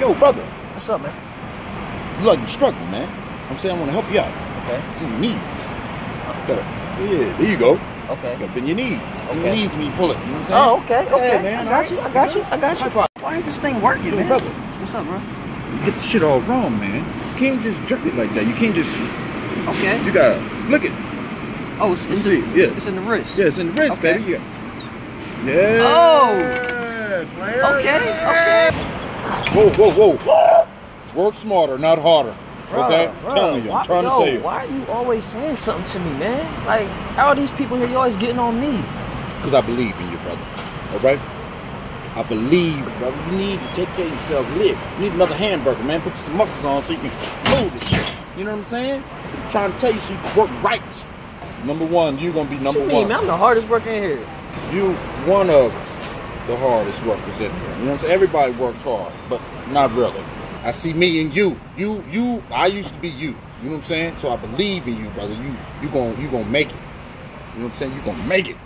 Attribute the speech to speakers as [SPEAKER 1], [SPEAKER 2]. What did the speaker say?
[SPEAKER 1] Yo, brother,
[SPEAKER 2] What's up, man?
[SPEAKER 1] you like you struggling, man. I'm saying I want to help you out.
[SPEAKER 2] Okay.
[SPEAKER 1] It's in your knees. Gotta, yeah, there you go.
[SPEAKER 2] Okay.
[SPEAKER 1] Gotta bend your knees. It's in your
[SPEAKER 2] Okay.
[SPEAKER 1] knees when you pull it. You know what I'm saying?
[SPEAKER 2] Oh, okay,
[SPEAKER 1] Yeah,
[SPEAKER 2] okay.
[SPEAKER 1] man,
[SPEAKER 2] I got you. I got you. I got you.
[SPEAKER 1] High five.
[SPEAKER 2] Why ain't this thing working,
[SPEAKER 1] Yo,
[SPEAKER 2] man?
[SPEAKER 1] brother,
[SPEAKER 2] What's up, bro?
[SPEAKER 1] you get the shit all wrong, man. You can't just jerk it like that. You can't just.
[SPEAKER 2] Okay.
[SPEAKER 1] You gotta look it.
[SPEAKER 2] Oh, it's, it's,
[SPEAKER 1] see,
[SPEAKER 2] in,
[SPEAKER 1] yeah.
[SPEAKER 2] it's, in the wrist.
[SPEAKER 1] Yeah, it's in the wrist,
[SPEAKER 2] Okay.
[SPEAKER 1] baby. You got, yeah.
[SPEAKER 2] Oh.
[SPEAKER 1] player.
[SPEAKER 2] Okay. Okay.
[SPEAKER 1] Whoa, whoa, whoa. Work smarter, not harder. okay?
[SPEAKER 2] Bruh,
[SPEAKER 1] telling you.
[SPEAKER 2] why,
[SPEAKER 1] I'm trying
[SPEAKER 2] yo,
[SPEAKER 1] to tell you.
[SPEAKER 2] Why are you always saying something to me, man? Like, how are these people here? You always getting on me.
[SPEAKER 1] Because I believe in you, brother. All right? I believe, brother. You need to take care of yourself. Live. You need another hamburger, man. Put some muscles on so you can move this shit. You know what I'm saying? I'm trying to tell you so you can work right. Number one, you're going to be
[SPEAKER 2] What
[SPEAKER 1] number
[SPEAKER 2] you mean,
[SPEAKER 1] one.
[SPEAKER 2] man? I'm the hardest worker in here.
[SPEAKER 1] You one of the hardest workers in here. You know what I'm saying? Everybody works hard, but not really. I see me and you. You, you, I used to be you. You know what I'm saying? So I believe in you, brother. You you gonna, you gonna make it. You know what I'm saying? You're gonna make it.